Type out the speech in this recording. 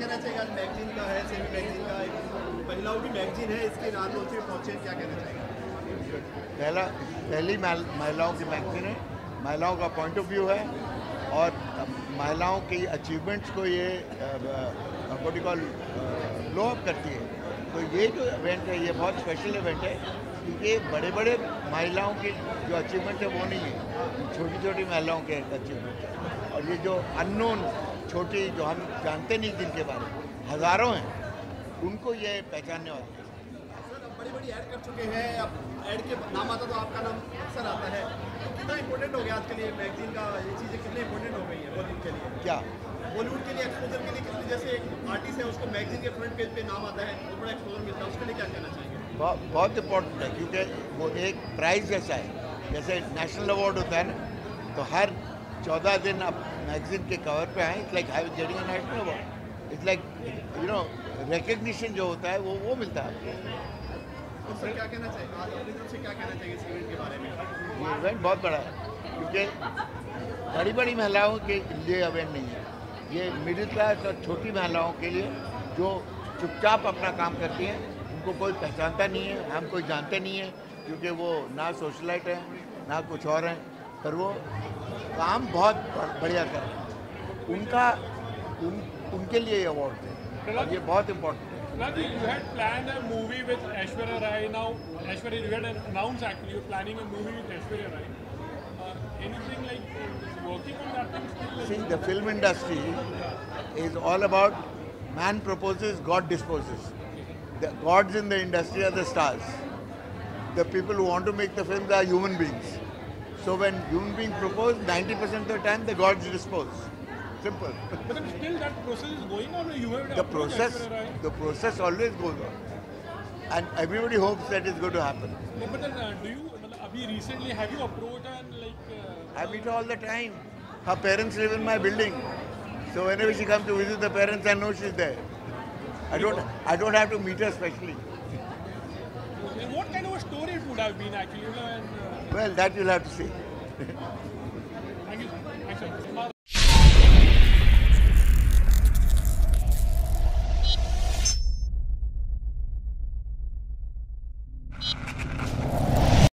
कहना मैगजीन का है सेमी मैगजीन का महिलाओं की मैगजीन है, इसके नाम से पहुँचे, क्या कहना पहला, पहली महिलाओं की मैगजीन है। महिलाओं का पॉइंट ऑफ़ व्यू है और महिलाओं की अचीवमेंट्स को ये बॉडी कॉल लो अप करती है। तो ये जो इवेंट है, ये बहुत स्पेशल इवेंट है क्योंकि बड़े बड़े महिलाओं की जो अचीवमेंट है, वो नहीं है। छोटी छोटी महिलाओं के अचीवमेंट है। और ये जो अननोन छोटी जो हम जानते नहीं जिनके बारे में हज़ारों हैं उनको ये पहचानने वाले बड़ी बड़ी ऐड कर चुके हैं अब ऐड के नाम आता तो आपका नाम अक्सर आता है। तो कितना इंपॉर्टेंट हो गया आज के लिए मैगजीन का? ये चीज़ें कितनी इंपॉर्टेंट हो गई है बॉलीवुड के लिए? क्या? बॉलीवुड के लिए एक्सपोजर के लिए कितनी जैसे एक आर्टिस्ट है उसको मैगजीन के फ्रंट पेज पे नाम आता है तो बड़ा एक्सपोजर मिलता है उसके लिए क्या कहना चाहिए? बहुत बहुत इम्पोर्टेंट है क्योंकि वो एक प्राइज़ जैसा है। जैसे नेशनल अवार्ड होता है ना तो हर चौदह दिन आप मैगजीन के कवर पे आए। It's like getting a national award it's like you know recognition जो होता है वो वो मिलता है आपको। क्या कहना चाहिए? इवेंट में? ये इवेंट बहुत बड़ा है क्योंकि बड़ी बड़ी महिलाओं के लिए इवेंट नहीं है। ये मिडिल क्लास और छोटी महिलाओं के लिए जो चुपचाप अपना काम करती हैं उनको कोई पहचानता नहीं है हम कोई जानते नहीं है क्योंकि वो ना सोशलाइट हैं ना कुछ और हैं। पर वो काम बहुत बढ़िया कर रहे हैं। उनका उन, उनके लिए ये अवार्ड है। ये बहुत इम्पोर्टेंट है। Film industry is all about man proposes God disposes gods in the industry are the stars the people want to make the film the human beings So when human beings propose, 90% of the time the gods dispose. Simple. But then still that process is going on. You have the process, the process always goes on, and everybody hopes that it's going to happen. No, but then uh, do you? Abhi recently, have you approached and like? Uh, I meet her all the time. Her parents live in my building, so whenever she comes to visit the parents, I know she's there. I don't, I don't have to meet her specially. What kind of a story it would have been actually? Uh, well, that you'll have to see.